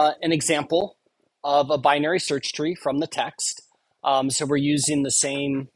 uh, an example of a binary search tree from the text. Um, so we're using the same.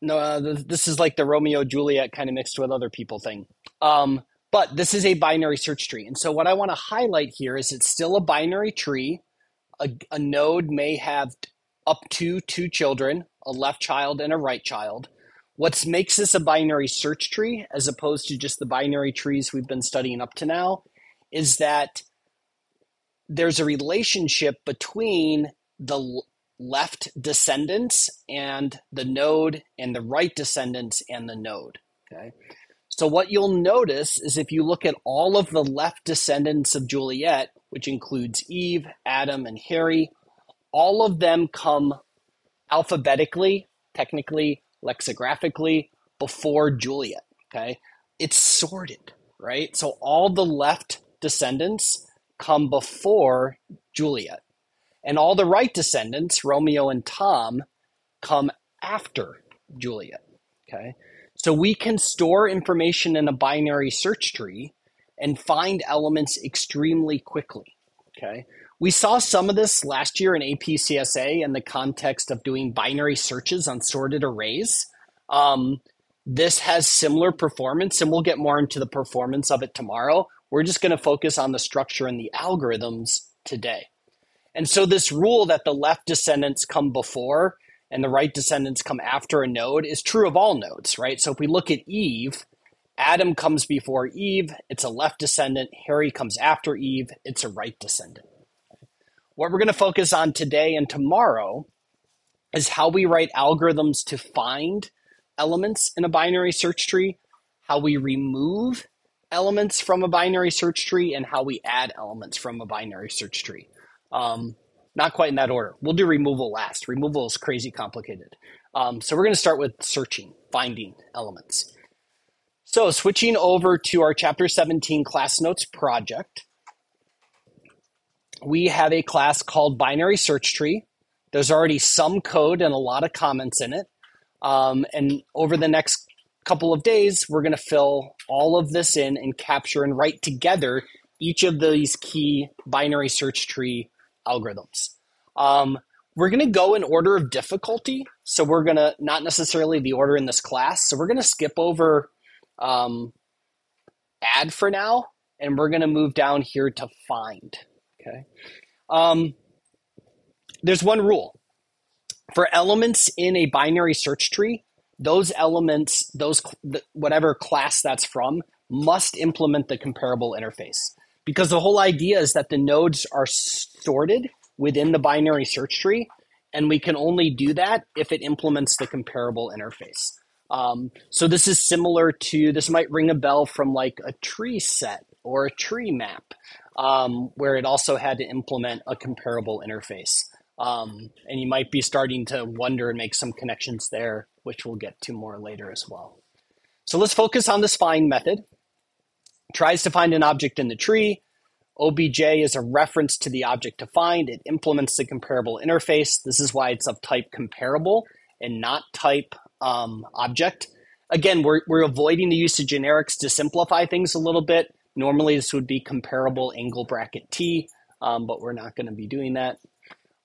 No, uh, this is like the Romeo Juliet kind of mixed with other people thing. Um, but this is a binary search tree. And so what I want to highlight here is it's still a binary tree. A, a node may have up to two children, a left child and a right child. What makes this a binary search tree as opposed to just the binary trees we've been studying up to now is that there's a relationship between the left descendants and the node and the right descendants and the node. Okay. So, what you'll notice is if you look at all of the left descendants of Juliet, which includes Eve, Adam, and Harry, all of them come alphabetically, technically, lexicographically before Juliet. Okay. It's sorted, right? So, all the left descendants come before Juliet, and all the right descendants, Romeo and Tom, come after Juliet. Okay. So we can store information in a binary search tree and find elements extremely quickly. Okay. We saw some of this last year in APCSA in the context of doing binary searches on sorted arrays. Um, this has similar performance, and we'll get more into the performance of it tomorrow. We're just going to focus on the structure and the algorithms today. And so, this rule that the left descendants come before and the right descendants come after a node is true of all nodes, right? So if we look at Eve, Adam comes before Eve, it's a left descendant. Harry comes after Eve, it's a right descendant. What we're going to focus on today and tomorrow is how we write algorithms to find elements in a binary search tree, how we remove elements from a binary search tree, and how we add elements from a binary search tree. Um, not quite in that order. We'll do removal last. Removal is crazy complicated. Um, so we're going to start with searching, finding elements. So switching over to our chapter 17 class notes project, we have a class called binary search tree. There's already some code and a lot of comments in it. Um, and over the next couple of days, we're going to fill all of this in and capture and write together each of these key binary search tree algorithms. Um, we're going to go in order of difficulty. So we're going to, not necessarily the order in this class. So we're going to skip over um, add for now, and we're going to move down here to find. Okay. Um, there's one rule for elements in a binary search tree. Those elements, those whatever class that's from, must implement the comparable interface because the whole idea is that the nodes are sorted within the binary search tree, and we can only do that if it implements the comparable interface. Um, so this is similar to this might ring a bell from like a tree set or a tree map, um, where it also had to implement a comparable interface. Um, and you might be starting to wonder and make some connections there, which we'll get to more later as well. So let's focus on this find method tries to find an object in the tree. OBJ is a reference to the object to find. It implements the comparable interface. This is why it's of type comparable and not type um, object. Again, we're, we're avoiding the use of generics to simplify things a little bit. Normally, this would be comparable angle bracket T, um, but we're not going to be doing that.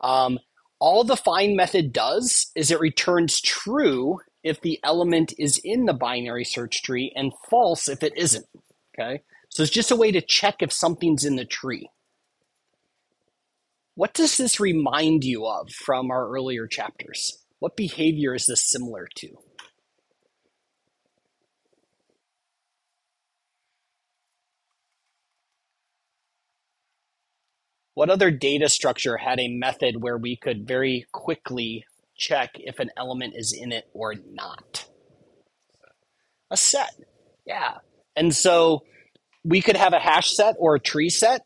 Um, all the find method does is it returns true if the element is in the binary search tree and false if it isn't. Okay. So it's just a way to check if something's in the tree. What does this remind you of from our earlier chapters? What behavior is this similar to? What other data structure had a method where we could very quickly check if an element is in it or not? A set. Yeah. And so we could have a hash set or a tree set.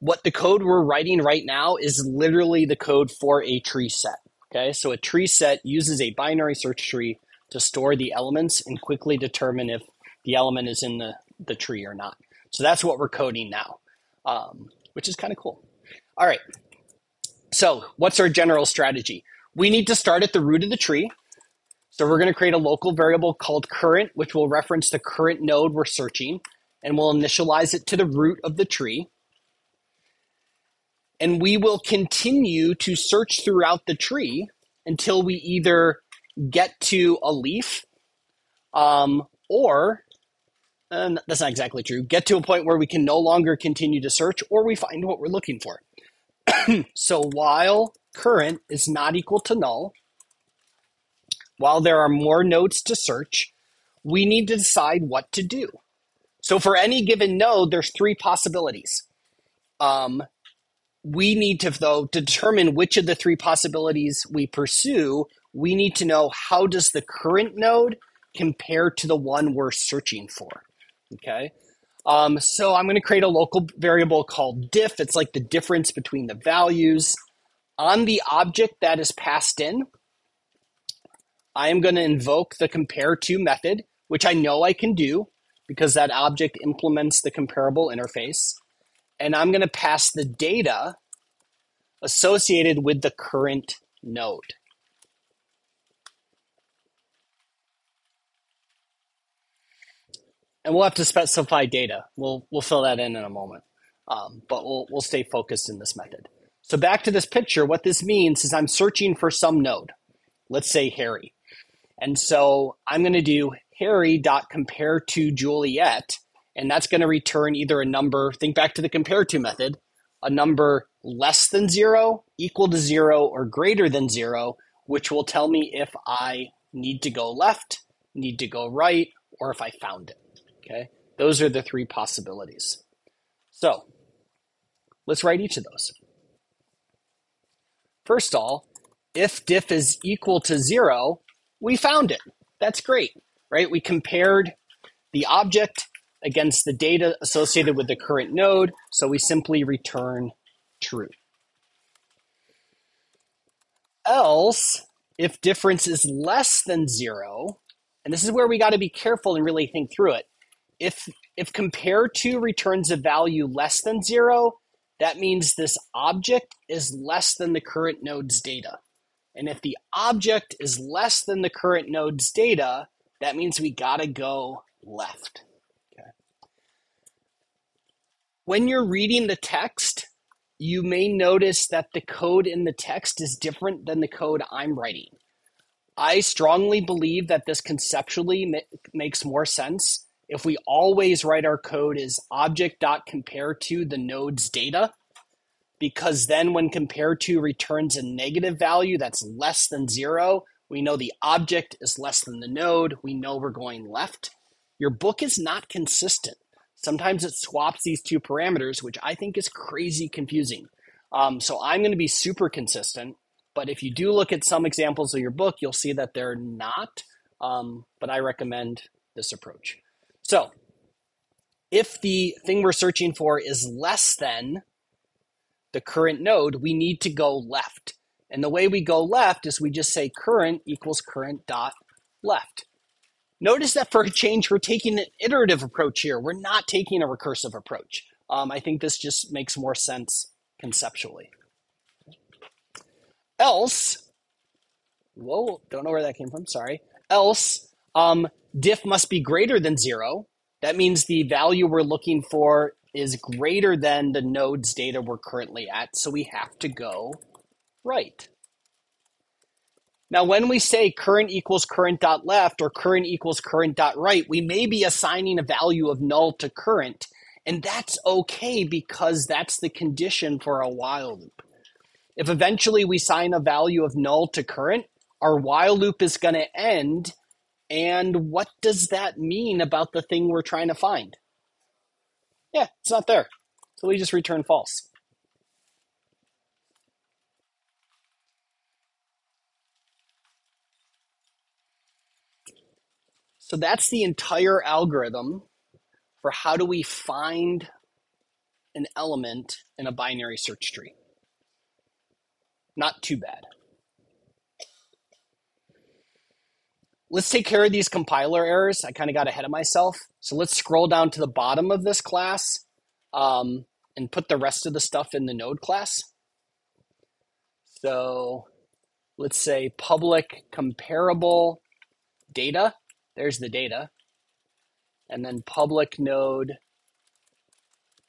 What the code we're writing right now is literally the code for a tree set. Okay, so a tree set uses a binary search tree to store the elements and quickly determine if the element is in the, the tree or not. So that's what we're coding now, um, which is kind of cool. All right. So, what's our general strategy? We need to start at the root of the tree. So we're going to create a local variable called current, which will reference the current node we're searching, and we'll initialize it to the root of the tree. And we will continue to search throughout the tree until we either get to a leaf um, or and that's not exactly true, get to a point where we can no longer continue to search or we find what we're looking for. so while current is not equal to null, while there are more nodes to search, we need to decide what to do. So for any given node, there's three possibilities. Um, we need to though determine which of the three possibilities we pursue. We need to know how does the current node compare to the one we're searching for. Okay. Um, so I'm going to create a local variable called diff. It's like the difference between the values. On the object that is passed in, I am going to invoke the compare to method, which I know I can do because that object implements the comparable interface. And I'm going to pass the data associated with the current node. And we'll have to specify data. We'll we'll fill that in in a moment, um, but we'll we'll stay focused in this method. So back to this picture, what this means is I'm searching for some node. Let's say Harry, and so I'm going to do Harry dot compare to Juliet, and that's going to return either a number. Think back to the compare to method, a number less than zero, equal to zero, or greater than zero, which will tell me if I need to go left, need to go right, or if I found it. Okay, those are the three possibilities. So let's write each of those. First of all, if diff is equal to zero, we found it. That's great, right? We compared the object against the data associated with the current node, so we simply return true. Else, if difference is less than zero, and this is where we got to be careful and really think through it if if compare to returns a value less than zero, that means this object is less than the current node's data. And if the object is less than the current node's data, that means we gotta go left. Okay. When you're reading the text, you may notice that the code in the text is different than the code I'm writing. I strongly believe that this conceptually ma- makes more sense if we always write our code as object.compare to the node's data, because then when compare to returns a negative value that's less than zero, we know the object is less than the node. We know we're going left. Your book is not consistent. Sometimes it swaps these two parameters, which I think is crazy confusing. Um, so I'm going to be super consistent. But if you do look at some examples of your book, you'll see that they're not. Um, but I recommend this approach. So if the thing we're searching for is less than the current node, we need to go left. And the way we go left is we just say current equals current dot left. Notice that for a change, we're taking an iterative approach here. We're not taking a recursive approach. Um, I think this just makes more sense conceptually. Else, whoa, don't know where that came from, sorry. Else, um, diff must be greater than zero. That means the value we're looking for is greater than the node's data we're currently at, so we have to go right. Now, when we say current equals current dot left or current equals current dot right, we may be assigning a value of null to current, and that's okay because that's the condition for a while loop. If eventually we assign a value of null to current, our while loop is going to end and what does that mean about the thing we're trying to find? Yeah, it's not there. So we just return false. So that's the entire algorithm for how do we find an element in a binary search tree. Not too bad. Let's take care of these compiler errors. I kind of got ahead of myself. So let's scroll down to the bottom of this class um, and put the rest of the stuff in the node class. So let's say public comparable data. There's the data. And then public node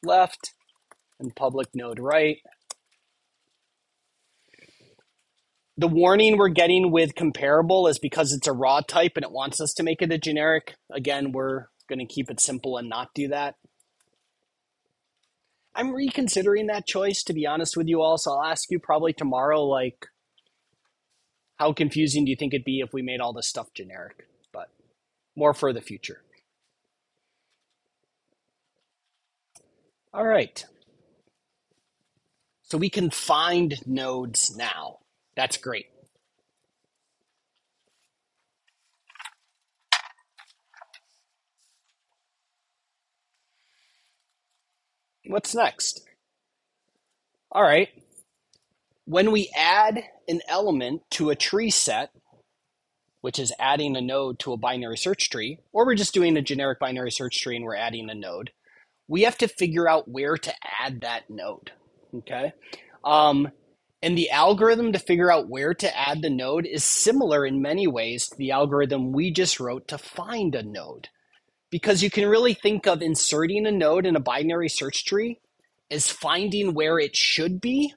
left and public node right. The warning we're getting with comparable is because it's a raw type and it wants us to make it a generic. Again, we're going to keep it simple and not do that. I'm reconsidering that choice, to be honest with you all. So I'll ask you probably tomorrow, like, how confusing do you think it'd be if we made all this stuff generic? But more for the future. All right. So we can find nodes now. That's great. What's next? All right. When we add an element to a tree set, which is adding a node to a binary search tree, or we're just doing a generic binary search tree and we're adding a node, we have to figure out where to add that node. Okay. Um, and the algorithm to figure out where to add the node is similar in many ways to the algorithm we just wrote to find a node. Because you can really think of inserting a node in a binary search tree as finding where it should be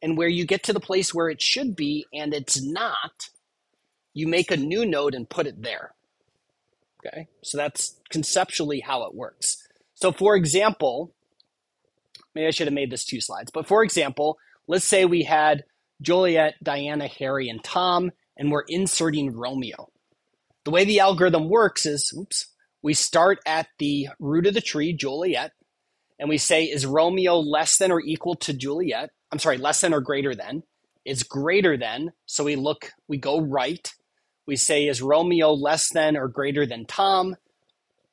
and where you get to the place where it should be and it's not, you make a new node and put it there. Okay, so that's conceptually how it works. So, for example, maybe I should have made this two slides, but for example, let's say we had Juliet, Diana, Harry, and Tom, and we're inserting Romeo. The way the algorithm works is, oops, we start at the root of the tree, Juliet, and we say, is Romeo less than or equal to Juliet? I'm sorry, less than or greater than. It's greater than, so we look, we go right. We say, is Romeo less than or greater than Tom?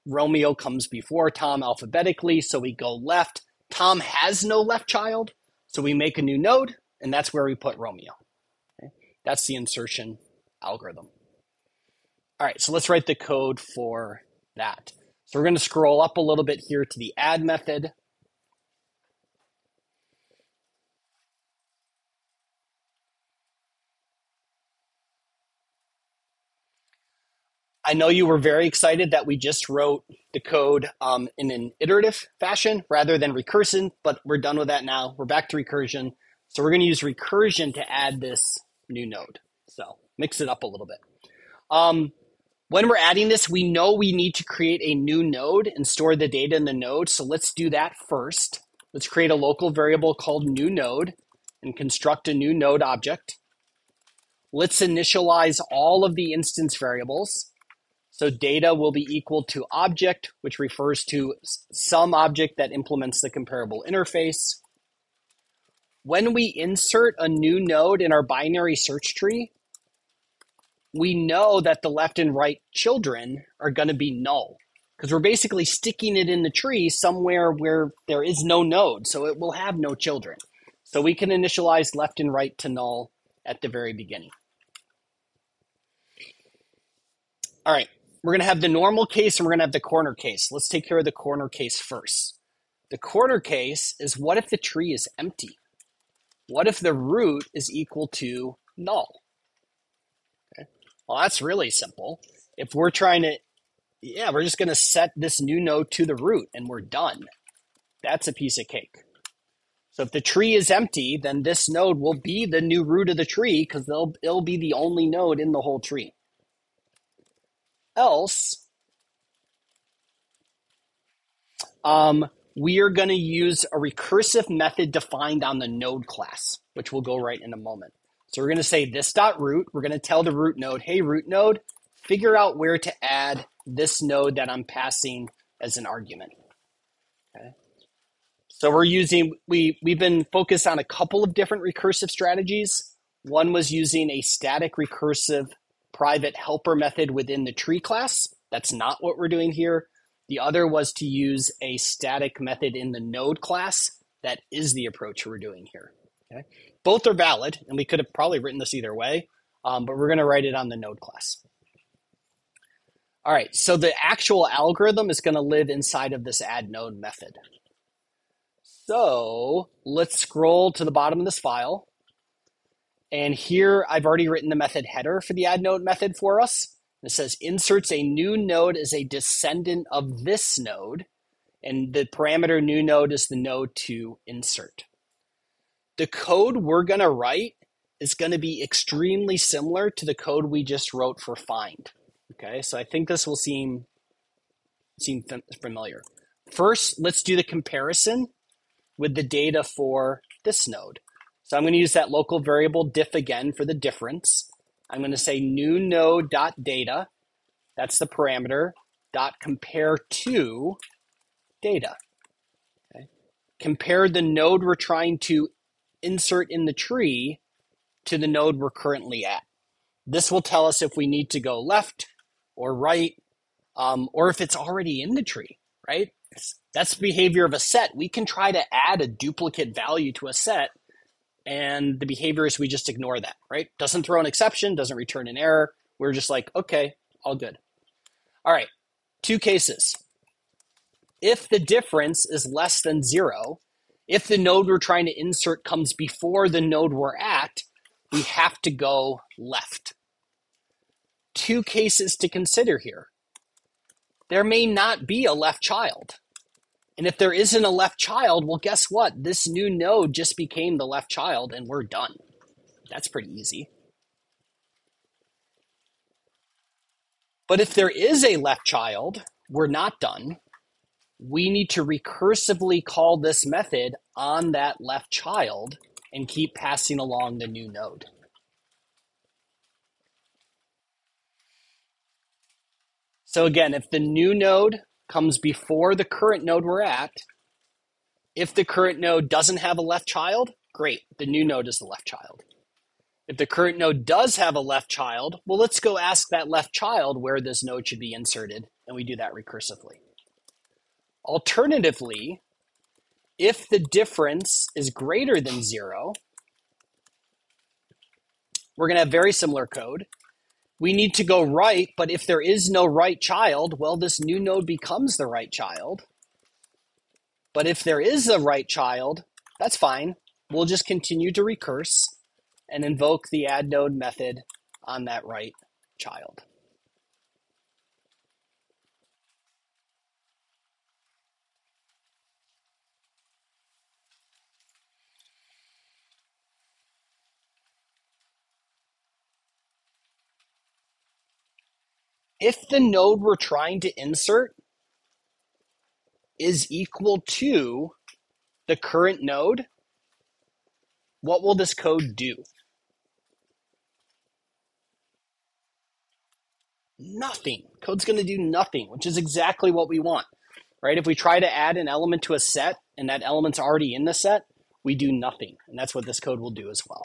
Romeo comes before Tom alphabetically, so we go left. Tom has no left child, so we make a new node, and that's where we put Romeo. Okay? That's the insertion algorithm. All right, so let's write the code for that. So we're going to scroll up a little bit here to the add method. I know you were very excited that we just wrote the code um, in an iterative fashion rather than recursion, but we're done with that now. We're back to recursion. So we're going to use recursion to add this new node. So mix it up a little bit. Um, when we're adding this, we know we need to create a new node and store the data in the node. So let's do that first. Let's create a local variable called new node and construct a new node object. Let's initialize all of the instance variables. So data will be equal to object, which refers to some object that implements the comparable interface. When we insert a new node in our binary search tree, we know that the left and right children are going to be null because we're basically sticking it in the tree somewhere where there is no node, so it will have no children. So we can initialize left and right to null at the very beginning. All right, we're going to have the normal case and we're going to have the corner case. Let's take care of the corner case first. The corner case is what if the tree is empty? What if the root is equal to null? Okay. Well, that's really simple. If we're trying to, yeah, we're just going to set this new node to the root and we're done. That's a piece of cake. So if the tree is empty, then this node will be the new root of the tree because it'll be the only node in the whole tree else, um, we are going to use a recursive method defined on the node class, which we'll go write in a moment. So we're going to say this dot root. We're going to tell the root node, hey, root node, figure out where to add this node that I'm passing as an argument. Okay. So we're using, we, we've been focused on a couple of different recursive strategies. One was using a static recursive private helper method within the tree class. That's not what we're doing here. The other was to use a static method in the node class. That is the approach we're doing here. Okay? Both are valid, and we could have probably written this either way, um, but we're going to write it on the node class. All right, so the actual algorithm is going to live inside of this add node method. So let's scroll to the bottom of this file and here I've already written the method header for the add node method for us. It says inserts a new node as a descendant of this node. And the parameter new node is the node to insert. The code we're going to write is going to be extremely similar to the code we just wrote for find. Okay, so I think this will seem seem familiar. First, let's do the comparison with the data for this node. So I'm going to use that local variable diff again for the difference. I'm going to say new node dot data. That's the parameter dot compare to data. Okay. Compare the node we're trying to insert in the tree to the node we're currently at. This will tell us if we need to go left or right, um, or if it's already in the tree, right? That's the behavior of a set. We can try to add a duplicate value to a set, and the behavior is we just ignore that, right? Doesn't throw an exception, doesn't return an error. We're just like, okay, all good. All right, two cases. If the difference is less than zero, if the node we're trying to insert comes before the node we're at, we have to go left. Two cases to consider here. There may not be a left child. And if there isn't a left child, well, guess what? This new node just became the left child and we're done. That's pretty easy. But if there is a left child, we're not done. We need to recursively call this method on that left child and keep passing along the new node. So again, if the new node comes before the current node we're at, if the current node doesn't have a left child, great, the new node is the left child. If the current node does have a left child, well, let's go ask that left child where this node should be inserted, and we do that recursively. Alternatively, if the difference is greater than zero, we're going to have very similar code. We need to go right, but if there is no right child, well, this new node becomes the right child. But if there is a right child, that's fine. We'll just continue to recurse and invoke the add node method on that right child. If the node we're trying to insert is equal to the current node, what will this code do? Nothing. Code's going to do nothing, which is exactly what we want, right? If we try to add an element to a set and that element's already in the set, we do nothing. And that's what this code will do as well.